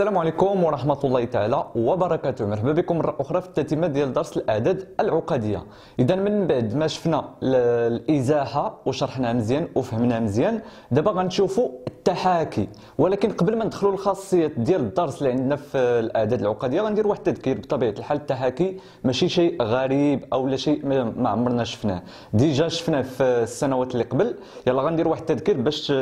السلام عليكم ورحمة الله تعالى وبركاته. مرحبا بكم مرة أخرى في التتمة ديال درس الأعداد العقدية. إذا من بعد ما شفنا الإزاحة وشرحناها مزيان وفهمناها مزيان دابا غنشوفوا التحاكي. ولكن قبل ما ندخلوا الخاصيات ديال الدرس اللي عندنا في الأعداد العقدية غندير واحد التذكير بطبيعة الحال. التحاكي ماشي شيء غريب أو لا شيء ما عمرنا شفناه. ديجا شفناه في السنوات اللي قبل. يلا غندير واحد التذكير باش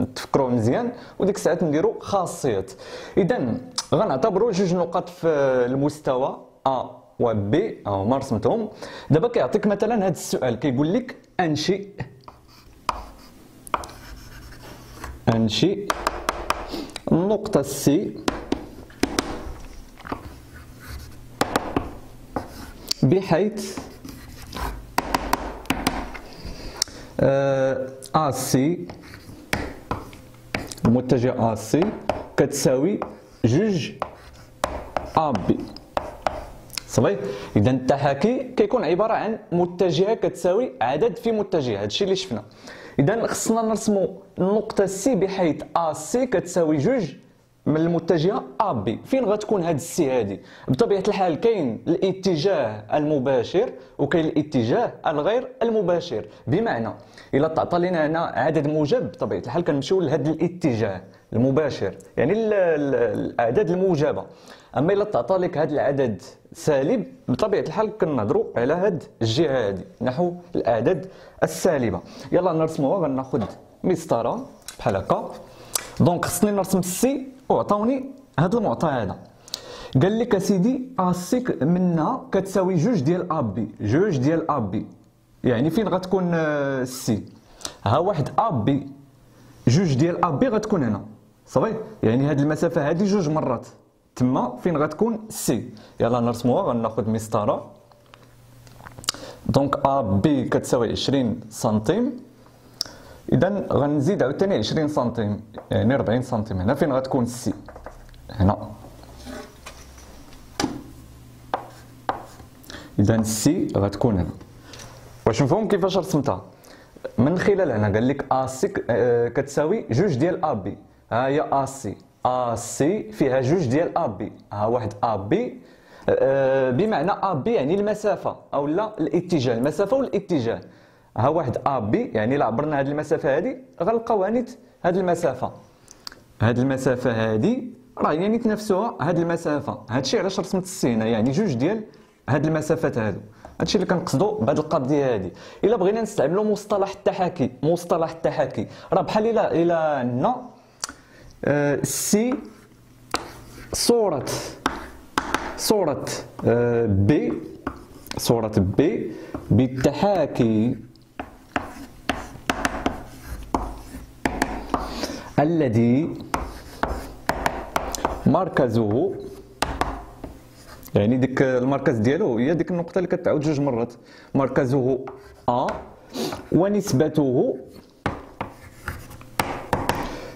نتفكروه مزيان. وديك الساعات نديروا خاصيات إذا غنعتبروا جوج نقط في المستوى ا و بي آه ما رسمتهم دابا كيعطيك مثلا هذا السؤال. كيقول لك أنشئ أنشئ. النقطة سي بحيث AC المتجه C كتساوي جوج B صافي؟ إذا التحاكي كيكون عبارة عن متجهة كتساوي عدد في متجه هادشي اللي شفنا. اذا خصنا نرسموا النقطه C بحيث AC كتساوي جوج من المتجهة AB فين غتكون هاد ال C هادي؟ بطبيعة الحال كاين الاتجاه المباشر وكاين الاتجاه الغير المباشر. بمعنى إلا تعطى لنا هنا عدد موجب بطبيعة الحال كنمشيو لهذا الاتجاه المباشر يعني الأعداد الموجبة. أما إلا تعطى لك هذا العدد سالب بطبيعة الحال كنهضروا على هاد الجهة هذه نحو الأعداد السالبة. يلا نرسموها غناخذ مسطرة بحال هكا. donc خصني نرسم ال C وعطاوني هذا المعطى هذا. قال لك أسيدي C منها كتساوي جوج ديال AB جوج ديال AB يعني فين غتكون ال C ها واحد AB جوج ديال AB غتكون هنا. صافي؟ يعني هذه المسافة هذه جوج مرات. تما فين غتكون C يلا نرسموها غناخذ مسطرة. donc AB كتساوي 20 سنتيم. اذا غنزيد عاوتاني 20 سنتيم. يعني 40 سنتيم. هنا فين غتكون C هنا. اذا C غتكون هنا. واش مفهوم كيفاش رسمتها. من خلال هنا قال لك AC كتساوي جوج ديال AB ها هي AC AC فيها جوج ديال AB ها واحد AB بمعنى AB يعني المسافه أو لا الاتجاه المسافه والاتجاه ها واحد AB يعني الا عبرنا هذه المسافه هذه غنلقاو هانيت هذه المسافه هذه المسافه هذه راه يعني نفسها هذه المسافه هادشي علاش رسمت ال C هنا يعني جوج ديال هاد المسافات هادو هادشي اللي كنقصدو بهاد القضية هادي الا بغينا نستعملوا مصطلح التحاكي مصطلح التحاكي راه بحال الا الا عندنا C صورة. صورة آه بي. صورة بي. بالتحاكي. الذي مركزه يعني ديك المركز ديالو هي ديك النقطة اللي كتعاود جوج مرات. مركزه أ ونسبته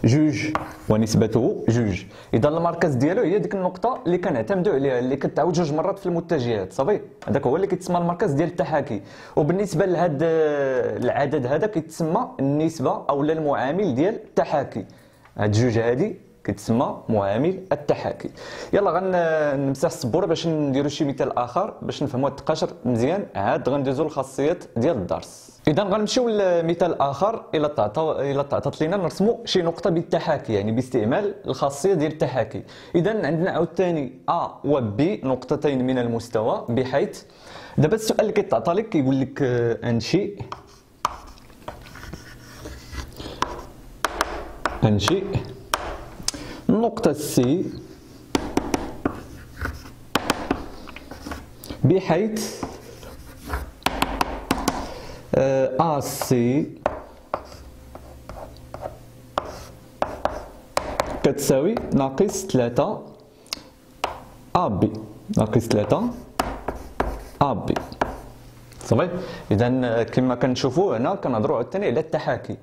جوج ونسبته جوج. إذا المركز ديالو هي ديك النقطة اللي كنعتمدوا عليها اللي كتعاود جوج مرات في المتجهات صافي؟ هذاك هو اللي كيتسمى المركز ديال التحاكي. وبالنسبة لهذا العدد هذا كيتسمى النسبة أو المعامل ديال التحاكي. هاد جوج هادي كتسمى معامل التحاكي. يلا غنمسح السبورة باش نديرو شي مثال آخر باش نفهموا التقاشر مزيان. عاد غندوزو الخاصيات ديال الدرس. إذا غنمشيو لمثال آخر إلى تعطى إلى تعطات لينا نرسموا شي نقطة بالتحاكي يعني باستعمال الخاصية ديال التحاكي. إذا عندنا عاوتاني A و B نقطتين من المستوى بحيث دابا السؤال اللي كيتعطى لك كيقول لك انشئ انشئ النقطة C بحيث AC كتساوي ناقص ثلاثة. AB ناقص ثلاثة. AB صافي؟ اذا كما كنشوفوا هنا كنهضروا عاوتاني على التحاكي.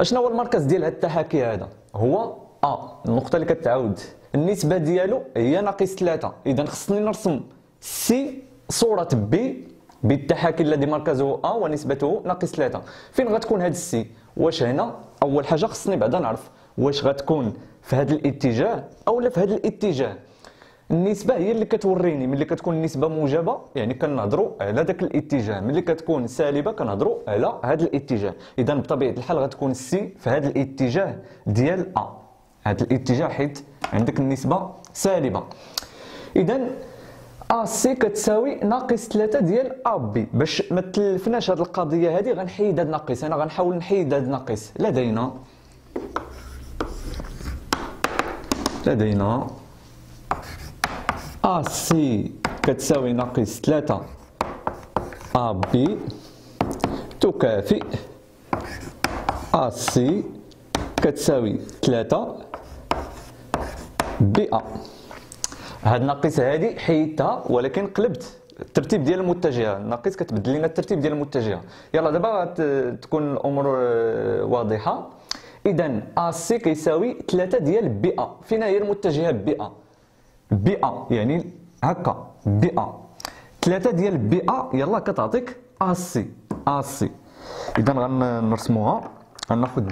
أشنو هو المركز ديال هذا التحاكي هذا؟ هو A النقطة اللي كتعاود. النسبة ديالو هي ناقص ثلاثة. إذا خصني نرسم C صورة B بالتحاكي الذي مركزه A ونسبته ناقص ثلاثة. فين غتكون هاد السي؟ واش هنا؟ أول حاجة خصني بعدا نعرف واش غتكون في هذا الاتجاه أو في هذا الاتجاه. النسبة هي اللي كتوريني. ملي كتكون النسبة موجبة يعني كنهضروا على ذاك الاتجاه. ملي كتكون سالبة كنهضروا على هذا الاتجاه. إذا بطبيعة الحال غتكون C في هذا الاتجاه ديال A. هذا الاتجاه حيت عندك النسبة سالبة. إذا AC كتساوي ناقص 3 ديال AB باش ما تلفناش هذه القضية هذه غنحيد هذا الناقص أنا غنحاول نحيد هذا الناقص لدينا لدينا AC كتساوي ناقص 3 AB تكافئ. AC كتساوي 3 BA هاد الناقص هادي حيدتها ولكن قلبت. الترتيب ديال المتجهة الناقص كتبدل لنا الترتيب ديال المتجهة. يلا دابا تكون الأمور آه، واضحة. اذا AC كيساوي 3 ديال BA فين هي المتجهه BA BA يعني هكا BA 3 ديال BA يلا كتعطيك AC AC اذا غنرسموها غناخذ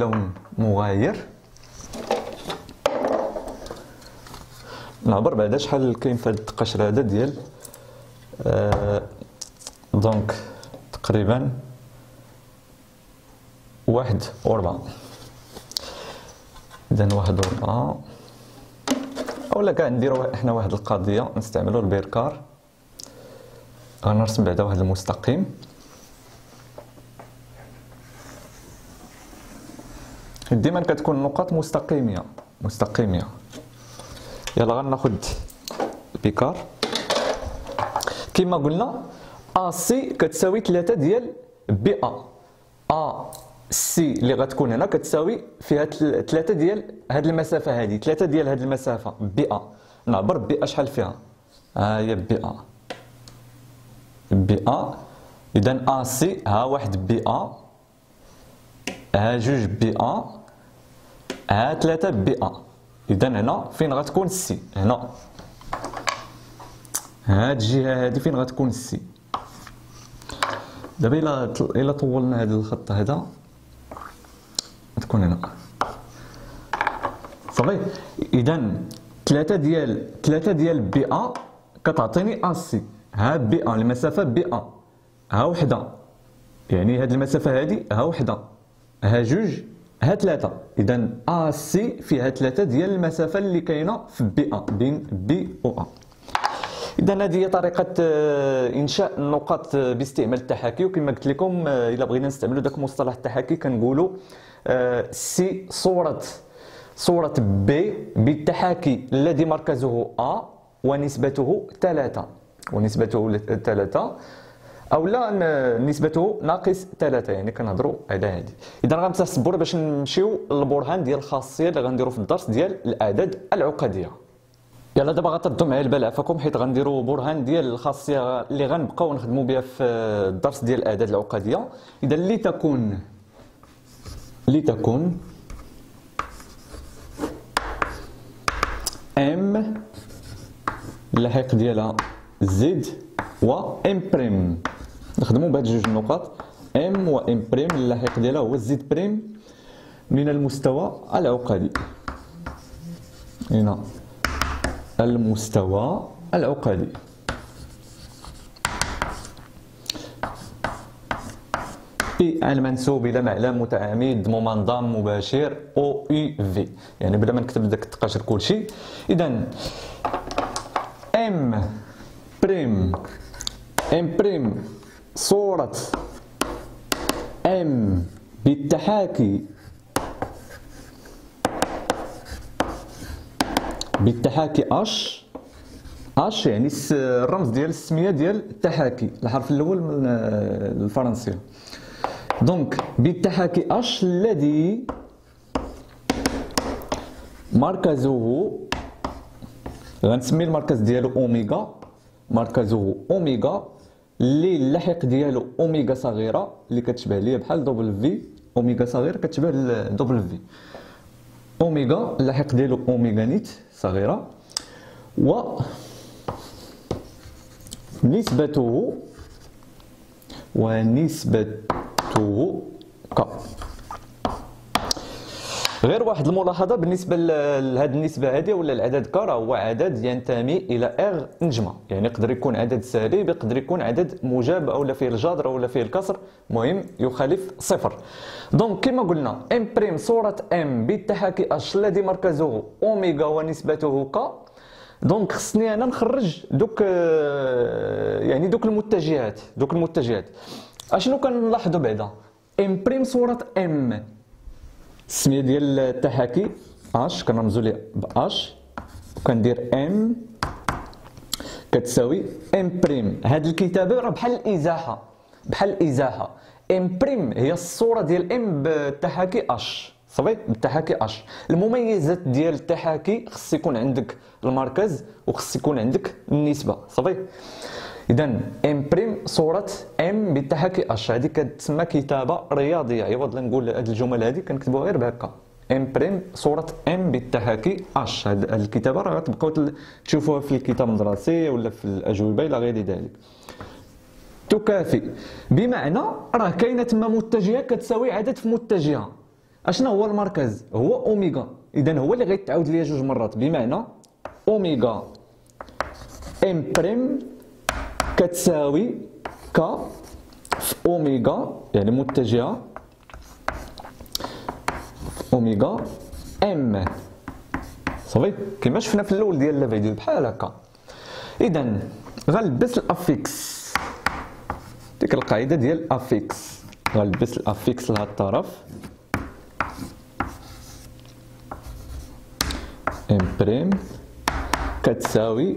لون مغاير. نعبر بعدا شحال كاين في هذا القشر هذا ديال آه donc تقريبا واحد وربعة. إذا واحد وربعة. أولا كاع نديرو حنا واحد القضية نستعملو البيركار غنرسم بعدا واحد المستقيم. ديما كتكون النقط مستقيمية مستقيمية. يلا غناخد البيكار كما قلنا ا سي كتساوي 3 ديال بي ا ا سي اللي غتكون هنا كتساوي فيها 3 ديال هاد المسافة هذه 3 ديال هاد المسافة. BA نعبر BA شحال فيها؟ ها هي BA BA اذا AC ها واحد BA ها جوج BA ها 3 BA اذا هنا فين غتكون ال C هنا. هاد الجهه هادي فين غتكون ال C دابا إلا إلا طولنا هذا الخط هذا تكون هنا. صافي. اذا ثلاثة ديال ثلاثة ديال BA كتعطيني AC ها BA المسافة BA ها وحدة. يعني هاد المسافة هادي ها وحدة. ها جوج ها ثلاثة إذا AC فيها ثلاثة ديال المسافة اللي كاينة في BA بين B و A إذا هذه هي طريقة آه، إنشاء النقاط آه، باستعمال التحاكي. وكما قلت لكم آه، إلا بغينا نستعملوا ذاك مصطلح التحاكي كنقولوا C صورة صورة B بالتحاكي الذي مركزه A ونسبته ثلاثة. ونسبته ثلاثة أو لا نسبته ناقص 3 يعني كنهضروا على هذه إذا السبوره باش نمشيو للبرهان ديال الخاصيه اللي غنديروا في الدرس ديال الأعداد العقدية. يلا دابا غتردوا معايا البال عفاكم حيت غنديروا برهان ديال الخاصيه اللي غنبقاو نخدموا بها في الدرس ديال الأعداد العقدية. إذا لتكون لتكون M اللاحق ديالها z و M prime نخدموا بهاد جوج النقط M و M prime اللاحق ديالها هو z prime من المستوى العقدي هنا المستوى العقدي P المنسوب إلى معلم متعامد ممنظم مباشر O u v. يعني بلا ما نكتب داك التقاشر كلشي. اذا M prime M prime صورة M بالتحاكي. بالتحاكي h. h يعني الرمز ديال السمية ديال التحاكي الحرف الأول من الفرنسيه donc بالتحاكي h الذي مركزه غنسمي المركز ديالو أوميغا. مركزه أوميغا اللي اللاحق ديالو أوميغا صغيرة اللي كتشبه ليا بحال double v أوميغا صغيرة كتشبه double v أوميغا اللاحق ديالو أوميغا نيت صغيرة. و نسبته ونسبته k. غير واحد الملاحظة بالنسبة لهذه النسبة هذه ولا العدد k راه هو عدد ينتمي إلى R نجمة. يعني يقدر يكون عدد سالب يقدر يكون عدد موجب أو فيه الجذر أو فيه الكسر. المهم يخالف صفر. donc كما قلنا M prime صورة M بالتحاكي h الذي مركزه أوميغا ونسبته k donc خصني أنا نخرج دوك يعني دوك المتجهات دوك المتجهات. أشنو كنلاحظوا بعدا؟ M prime صورة M السميه ديال التحاكي h كنرمزوا ليه ب h وكندير M كتساوي M prime هاد الكتابة راه بحال الإزاحة بحال الإزاحة. M prime هي الصورة ديال M بالتحاكي h صافي؟ بالتحاكي h المميزات ديال التحاكي خص يكون عندك المركز وخص يكون عندك النسبة. صافي؟ اذا M prime صورة M بالتحاكي h هذه كتسمى كتابة رياضية. عوض لا نقول هذه الجمل هذه كنكتبوها غير بهكا. M prime صورة M بالتحاكي h هذه الكتابة راه غتبقاو تشوفوها في الكتاب المدرسي ولا في الأجوبة إلى غير ذلك. تكافئ. بمعنى راه كاينة تما متجهة كتساوي عدد في متجهة. أشنا هو المركز؟ هو أوميغا. اذا هو اللي غيتعاود ليا جوج مرات. بمعنى أوميغا. M prime كتساوي k في أوميغا يعني متجهة أوميغا M صافي؟ كما شفنا في الأول ديال الفيديو؟ بحال هكا. اذا غنلبس ال affixe. ديك القاعدة ديال ال affixe. غنلبس ال affixe لهاد الطرف. M prime كتساوي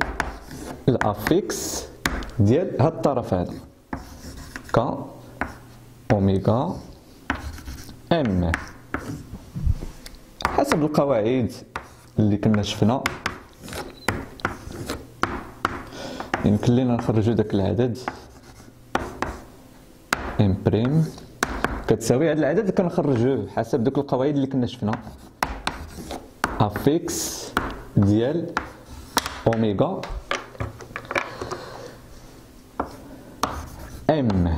ال affixe. ديال هاد الطرف هذا. k أوميغا M حسب القواعد اللي كنا شفنا. يمكن لينا نخرجوا داك العدد. M prime كتساوي هذا العدد كنخرجوه حسب دوك القواعد اللي كنا شفنا. affixe ديال أوميغا. ام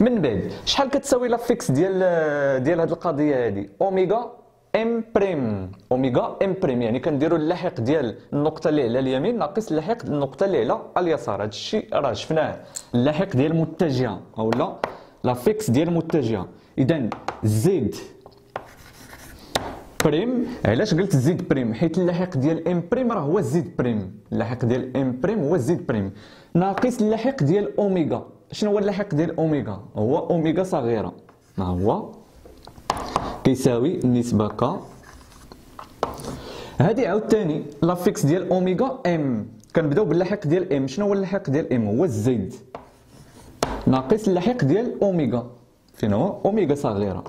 من بعد شحال كتساوي l'affixe ديال ديال هذه القضية هذه اوميغا M prime اوميغا M prime يعني كنديروا اللاحق ديال النقطة اللي على اليمين ناقص اللاحق النقطة اللي على اليسار. هذا الشيء راه شفناه. اللاحق ديال المتجهه اولا l'affixe ديال المتجهه اذا z prime علاش قلت z prime حيت اللاحق ديال M prime راه هو z prime اللاحق ديال M prime هو z prime ناقص اللاحق ديال اوميغا شنو هو اللاحق ديال اوميغا هو اوميغا صغيره ما هو كيساوي النسبة ك هادي عاوتاني l'affixe ديال اوميغا ام كنبداو باللاحق ديال ام شنو هو اللاحق ديال ام هو الزد ناقص اللاحق ديال اوميغا فين هو اوميغا صغيره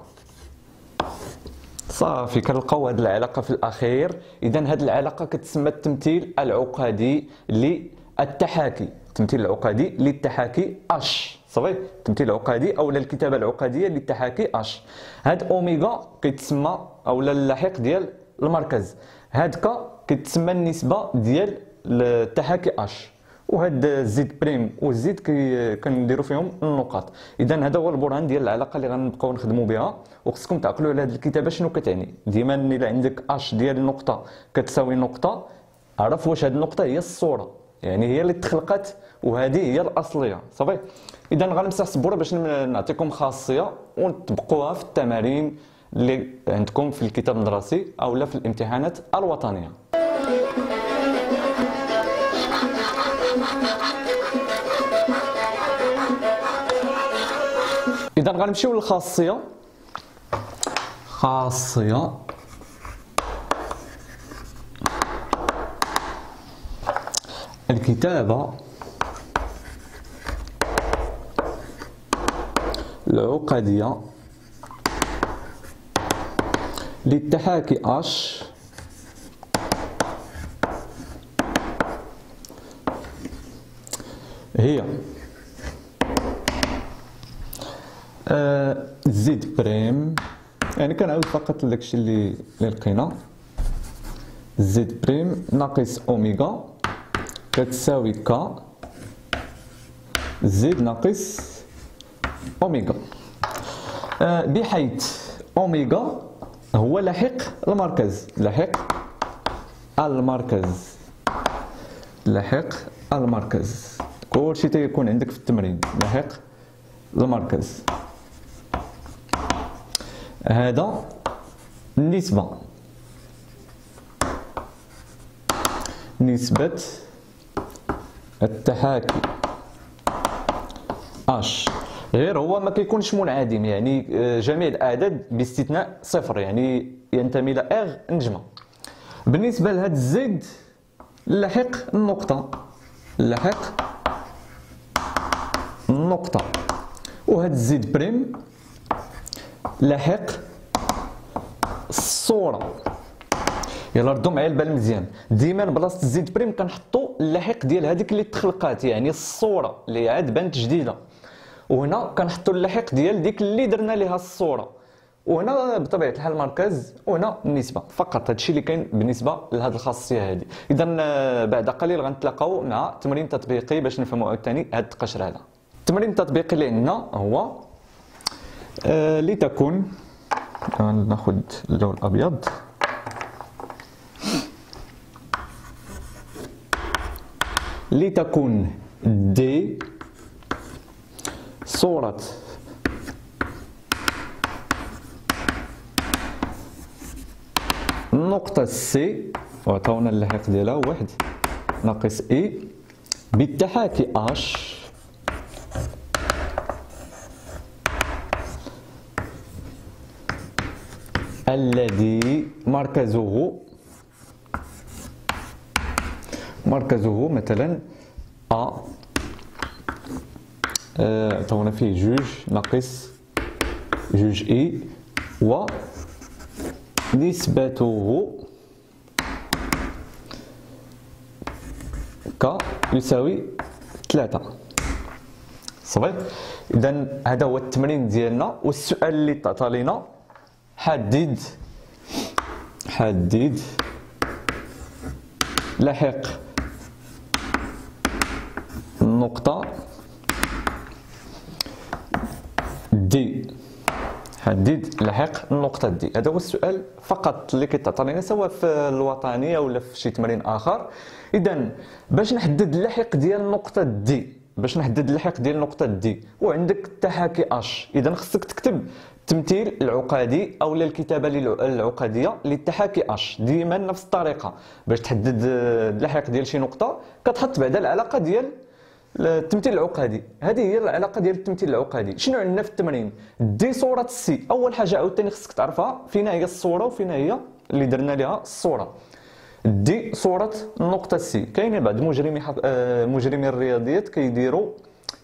صافي كنلقاو هاد العلاقة في الأخير. اذا هاد العلاقة كتسمى التمثيل العقدي للتحاكي. التمثيل العقدي للتحاكي أش. صافي؟ التمثيل العقدي أو الكتابة العقدية للتحاكي أش. هاد أوميغا كيتسمى أو اللاحق ديال المركز. هاد كا كيتسمى النسبة ديال التحاكي أش. وهاد الزيد بريم والزيد كنديروا فيهم النقاط. اذا هذا هو البرهان ديال العلاقة اللي غنبقاو نخدموا بها وخصكم تعقلوا على هذه الكتابة شنو كتعني. ديما إلا عندك اش ديال النقطه كتساوي نقطة عرف واش هذه النقطة هي الصورة. يعني هي اللي تخلقت وهذه هي الأصلية. صافي؟ اذا غنمسح السبوره باش نعطيكم خاصية ونطبقوها في التمارين اللي عندكم في الكتاب المدرسي أو لا في الامتحانات الوطنية. إذا غنمشيو للخاصية. خاصية. الكتابة. العقدية. للتحاكي أش. هي. آه z prime. يعني كنعاود فقط داكشي اللي اللي لقينا. z prime ناقص أوميغا. كتساوي ك زد ناقص أوميغا. آه بحيث أوميغا هو لاحق المركز. لاحق المركز. لاحق المركز. كلشي تيكون عندك في التمرين لاحق المركز. هذا النسبة نسبة التحاكي. أش. غير هو ما كيكونش منعدم يعني آه، جميع الأعداد باستثناء صفر يعني ينتمي إلى اغ نجمة. بالنسبة لهاد الزد لحق النقطة. لحق النقطة. وهاد الزد بريم لحق الصورة. يلا ردوا معايا البال مزيان. ديما بلاصة الزد بريم كنحطوا اللاحق ديال هذيك اللي تخلقات يعني الصورة اللي عاد بانت جديدة. وهنا كنحطوا اللاحق ديال ديك اللي درنا ليها الصورة. وهنا بطبيعة الحال المركز وهنا النسبة فقط هادشي اللي كاين بالنسبة لهاد الخاصية هذه اذا آه، بعد قليل غنتلاقاو مع تمرين تطبيقي باش نفهموا عاوتاني هاد القشر هذا. التمرين التطبيقي اللي عندنا هو آه لتكون ناخذ اللون الأبيض. لتكون دي صورة نقطة سي وعطاونا اللاحق ديالها واحد ناقص اي بالتحاكي اش الذي مركزه مركزه مثلا أ عطاونا فيه جوج ناقص جوج إي و نسبته ك يساوي ثلاثة. صافي اذا هذا هو التمرين ديالنا والسؤال اللي تعطى لنا حدد. حدد. لاحق النقطة. دي حدد. لاحق النقطة دي هذا هو السؤال فقط اللي كيتعطى سواء في الوطنية ولا في شي تمرين آخر. إذا باش نحدد اللاحق ديال النقطة دي باش نحدد اللاحق ديال النقطة دي وعندك التحاكي أش. إذا خصك تكتب التمثيل العقدي أو الكتابه العقديه للتحاكي أش. ديما نفس الطريقة. باش تحدد اللاحق ديال شي نقطة كتحط بعدا العلاقة ديال التمثيل العقدي هذه هي العلاقة ديال التمثيل العقدي شنو عندنا في التمرين؟ دي صورة السي. أول حاجة عاوتاني خصك تعرفها فينا هي الصورة وفينا هي اللي درنا لها الصورة. دي صورة النقطه سي كاينين بعض مجرمي حف... آه مجرمي الرياضيات كيديروا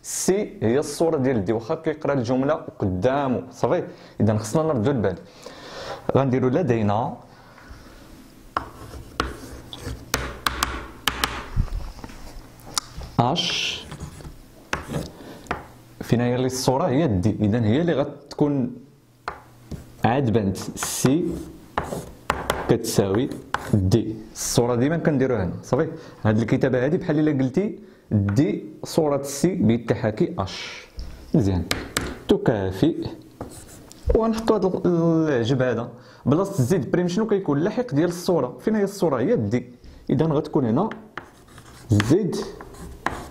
سي هي الصورة ديال دي واخا كيقرا الجملة قدامه. صافي؟ اذا خصنا نردوا البال. غنديروا لدينا أش. فينا هي الصورة هي دي اذا هي اللي غتكون عاد بنت. سي كتساوي دي الصورة ديما كنديروها هنا صافي؟ هاد الكتابة هذه بحال إلا قلتي دي صورة سي بالتحاكي أش. مزيان تكافئ. ونحطوا هذا العجب هذا. بلاصة z prime شنو كيكون؟ لاحق ديال الصورة. فين هي الصورة؟ هي دي. إذا غتكون هنا زد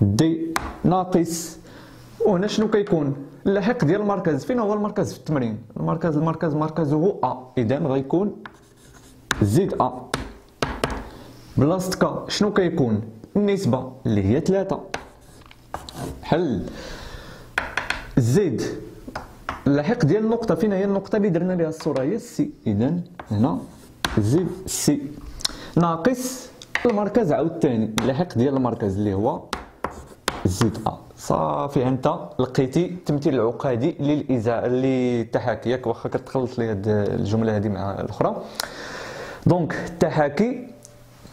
دي ناقص. وهنا شنو كيكون؟ اللاحق ديال المركز. فين هو المركز في التمرين؟ المركز المركز مركزه أ. إذا غيكون زد أ. بلاصة ك. شنو كيكون؟ النسبة اللي هي 3 حل. زد. اللاحق ديال النقطة فين هي النقطة اللي درنا لها الصورة. هي السي. اذا هنا زد سي. ناقص المركز عاوتاني اللاحق ديال المركز اللي هو زد أ. صافي أنت لقيتي التمثيل العقدي للازاء للتحاكي ياك واخا كتخلط لي هاد الجملة هذه مع الأخرى. donc التحاكي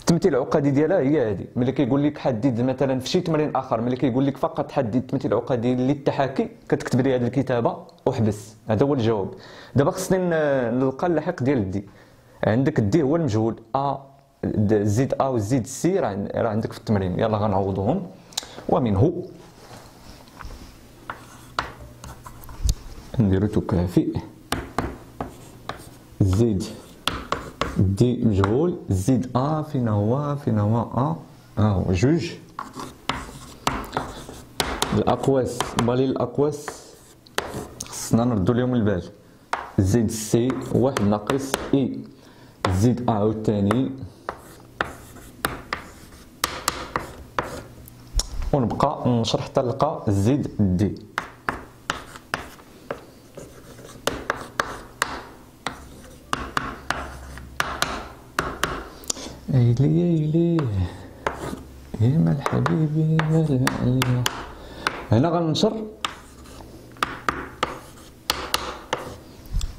التمثيل العقدي ديالها هي هذه ملي كيقول لك حدد مثلا في شي تمرين آخر ملي كيقول لك فقط حدد التمثيل العقدي للتحاكي كتكتب لي هذه الكتابة وحبس. هذا هو الجواب. دابا خصني نلقى اللاحق ديال دي عندك دي هو المجهول. آ زيد آ وزيد سي راه عندك في التمرين. يلا غنعوضوهم ومنه. نديرو تكافئ زيد دي مجهول زيد آ فين هو فين هو آ. ها هو جوج. الأقواس بالي الأقواس. خصنا نردو لهم البال. زيد سي واحد ناقص إي. زيد آ عاوتاني ونبقى نشرح حتى نلقى زيد دي. ايلي ايلي يا مال حبيبي يا هنا غننشر.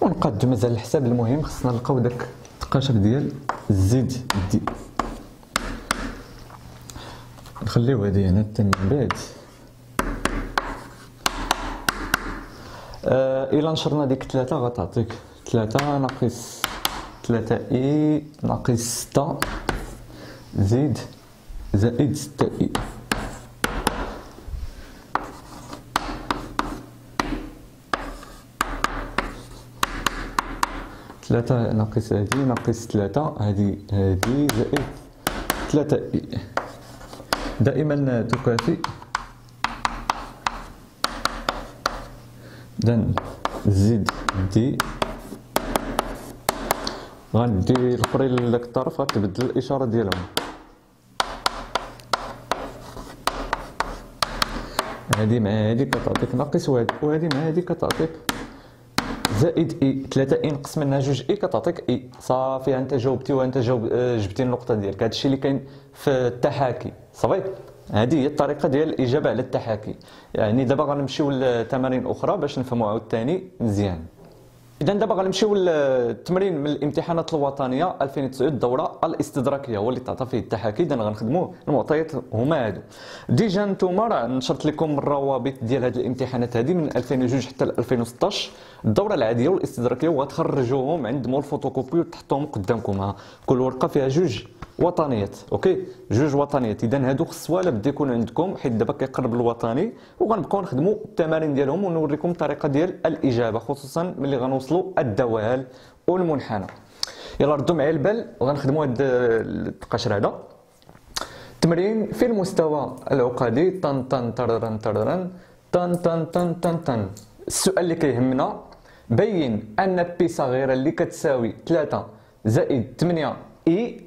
ونقاد مازال الحساب المهم خصنا نلقاو داك التقاشر ديال زيد دي نخليو هادي هنا حتى من بعد. آه إلا نشرنا ديك ثلاثة غتعطيك ثلاثة ناقص ثلاثة إي ناقص ستة. زيد زائد ستة اي ثلاثة ناقص هادي ناقص ثلاثة هادي هادي زائد ثلاثة اي دائما تكافئ. دن زيد دي غندي الاخرين لذاك الطرف غتبدل الإشارة ديالهم. هادي مع هادي كتعطيك ناقص وهادي. مع هادي كتعطيك زائد إي. 3 إي نقص منها جوج إي كتعطيك إي. صافي أنت جاوبتي وأنت جاوب آه، جبتي النقطة ديالك. هادشي اللي كاين في التحاكي. صافي؟ هذه هي الطريقة ديال الإجابة على التحاكي. يعني دابا غنمشيو لتمارين أخرى باش نفهموا عاوتاني مزيان. اذا دابا غنمشيو للتمرين من الامتحانات الوطنية 2009 الدوره الاستدراكية هو اللي تعطى فيه التحاكي. اذا غنخدموا المعطيات هما هادو. déjà نتوما راه نشرت لكم الروابط ديال هاد الامتحانات هادي من 2002 حتى 2016 الدورة العادية والاستدراكية وغتخرجوهم عند مول فوتوكوبي وتحطوهم قدامكم. كل ورقة فيها جوج وطنيات أوكي؟ جوج وطنيات. اذا هادو خص ولا بدا يكون عندكم حيت دابا كيقرب الوطني. وغنبقاو نخدموا التمارين ديالهم ونوريكم الطريقة ديال الإجابة خصوصا ملي غنوصلوا الدوال والمنحنى. يلا ردوا معايا البال غنخدموا هاد القشر هذا. تمرين في المستوى العقدي طن طن تررن تررن طن طن طن طن طن. السؤال اللي كيهمنا بين أن بي صغيرة اللي كتساوي 3 زائد 8 اي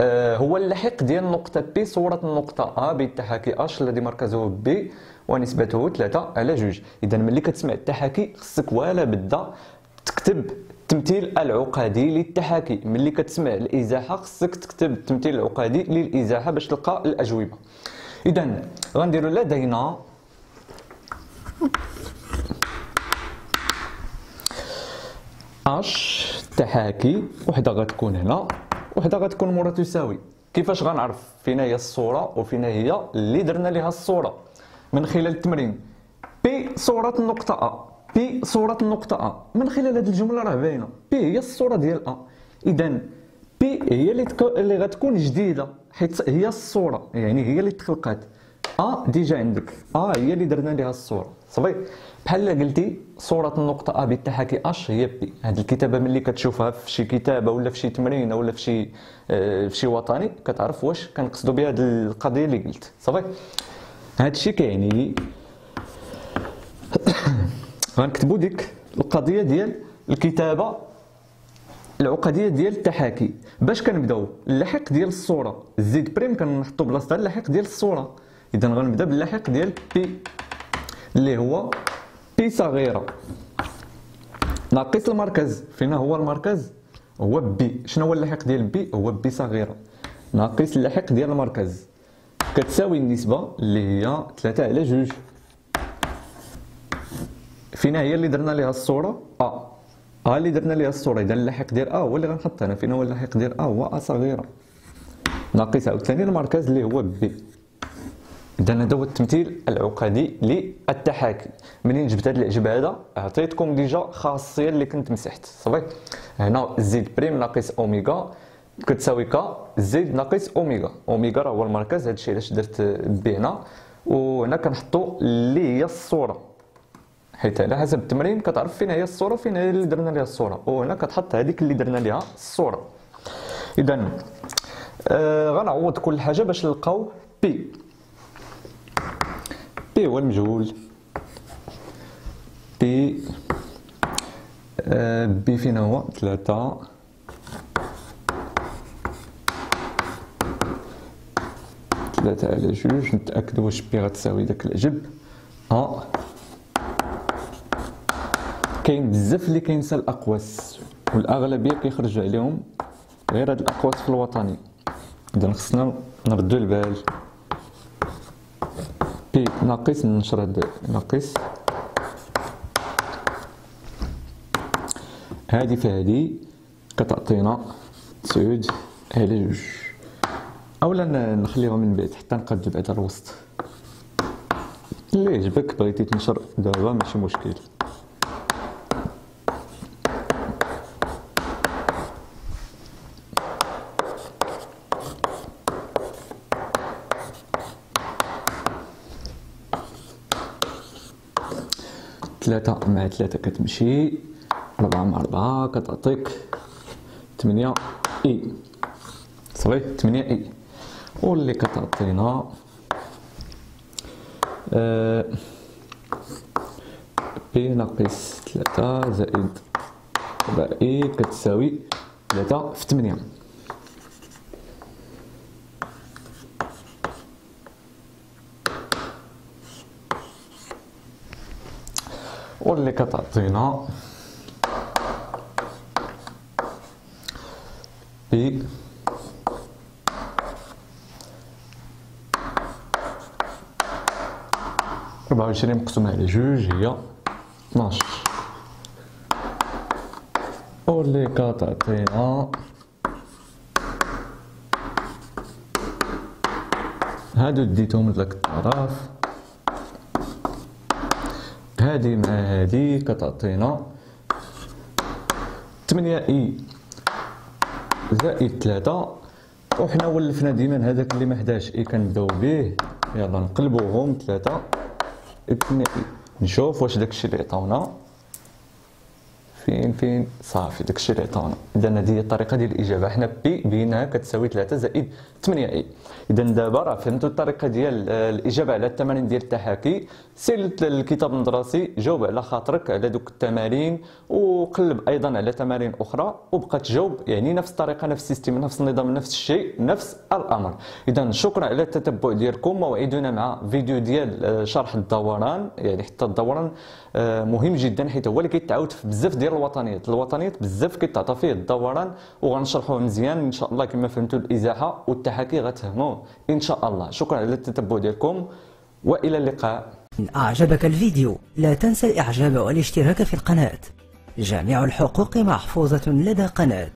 آه، هو اللحق ديال نقطة بي صورة النقطة أ بالتحاكي اش الذي مركزه بي ونسبته 3 على جوج. إذا ملي كتسمع التحاكي خصك ولا بدا تكتب التمثيل العقدي للتحاكي. ملي كتسمع الإزاحة خصك تكتب التمثيل العقدي للإزاحة باش تلقى الأجوبة. إذا غنديرو لدينا أش تحاكي؟ وحدة غتكون هنا وحدة غتكون مورا تساوي. كيفاش غنعرف فينا هي الصورة وفينا هي اللي درنا ليها الصورة؟ من خلال التمرين. بي صورة النقطة أ. بي صوره النقطه ا من خلال هذه الجمله راه باينه بي هي الصورة ديال ا اذا بي هي اللي تكو... اللي غتكون جديده حيت هي الصورة يعني هي اللي تخلقات ا déjà عندك ا هي اللي درنا ليها الصورة صافي بحال قلتي صوره النقطه ا بالتحاكي اش هي بي هذه الكتابه ملي كتشوفها في شي كتابه ولا في شي تمرين ولا في شي آه، في شي وطني كتعرف واش كنقصدوا بها هذه القضية اللي قلت صافي هذا الشيء كيعني غنكتبوا ديك القضية ديال الكتابة العقدية ديال التحاكي. باش كنبداو اللاحق ديال الصورة. z prime كنحطو بلاصتها اللاحق ديال الصورة. اذا غنبدأ باللاحق ديال بي اللي هو بي صغيرة. ناقص المركز. فين هو المركز؟ هو B شنو هو اللاحق ديال B هو b صغيرة. ناقص اللاحق ديال المركز. كتساوي النسبة اللي هي 3 على جوج. فينا هي اللي درنا ليها الصورة؟ A A اللي درنا ليها الصورة. اذا اللاحق ديال A هو اللي غنحط هنا فين هو اللاحق ديال A هو a صغيرة. ناقص عاوتاني المركز اللي هو b. اذا هذا هو التمثيل العقدي للتحاكي. منين جبت هذا العجب هذا؟ عطيتكم déjà خاصية اللي كنت مسحت. صافي؟ هنا Z prime ناقص أوميغا. كتساوي K Z ناقص oméga. oméga راه هو المركز. هذا الشيء علاش درت b هنا وهنا كنحطوا اللي هي الصورة. حيت على حسب التمرين كتعرف فين هي الصورة وفين هي اللي درنا ليها الصورة. وهنا كتحط هذيك اللي درنا ليها الصورة. اذا آه غنعوض كل حاجة باش نلقاو b b هو المجهول. b آه b فين هو ثلاثة. ثلاثة على جوج. نتأكدو واش b غتساوي داك العجب. آه كاين بزاف اللي كينسى الأقواس والأغلبية كيخرجوا عليهم غير هاد الأقواس في الوطني. اذا خصنا نردو البال. بي ناقص ننشر ناقص. هادي في هادي كتعطينا تسعود على جوج. أولا نخليها من بعد حتى نقادو بعد الوسط. اللي يعجبك بغيتي تنشر دابا؟ ماشي مشكل. ثلاثة مع ثلاثة كتمشي. أربعة مع أربعة كتعطيك ثمانية إي. صافي ثمانية إي. واللي كتعطينا آه بي ناقص ثلاثة زائد ربع إي كتساوي ثلاثة في ثمانية. واللي كتعطينا بي ربعة وعشرين مقسومة على جوج هي اثناش واللي كتعطينا هادو ديتهم لك الطرف هادي مع هادي كتعطينا تمنية إي. زائد ثلاثة. وحنا ولفنا ديما هذاك اللي ما حداش إي. كنبداو به. يلا نقلبوهم. ثلاثة. اثنين. نشوف واش داكشي اللي عطاونا. فين فين؟ صافي داكشي اللي عطاونا. إذا هذه هي الطريقة ديال الإجابة. حنا بي بينها كتساوي 3 زائد 8 إي. إذا دابا راه فهمتوا الطريقة ديال الإجابة على التمارين ديال التحاكي. سير للكتاب المدرسي جاوب على خاطرك على دوك التمارين وقلب أيضا على تمارين أخرى وبقى تجاوب. يعني نفس الطريقة نفس ال système نفس النظام نفس الشيء نفس الأمر. إذا شكرا على التتبع ديالكم. موعدنا مع فيديو ديال آه، شرح الدوران. يعني حتى الدوران آه، مهم جدا حيت هو اللي كيتعاود في بزاف ديال الوطنيات الوطنيات بزاف كيتعطى فيه الدوران وغنشرحوه مزيان. إن شاء الله كما فهمتوا الإزاحة والتحاكي غتفهموه إن شاء الله. شكرا على التتبع ديالكم وإلى اللقاء. إن أعجبك الفيديو لا تنسى الإعجاب والاشتراك في القناة. جميع الحقوق محفوظة لدى قناة.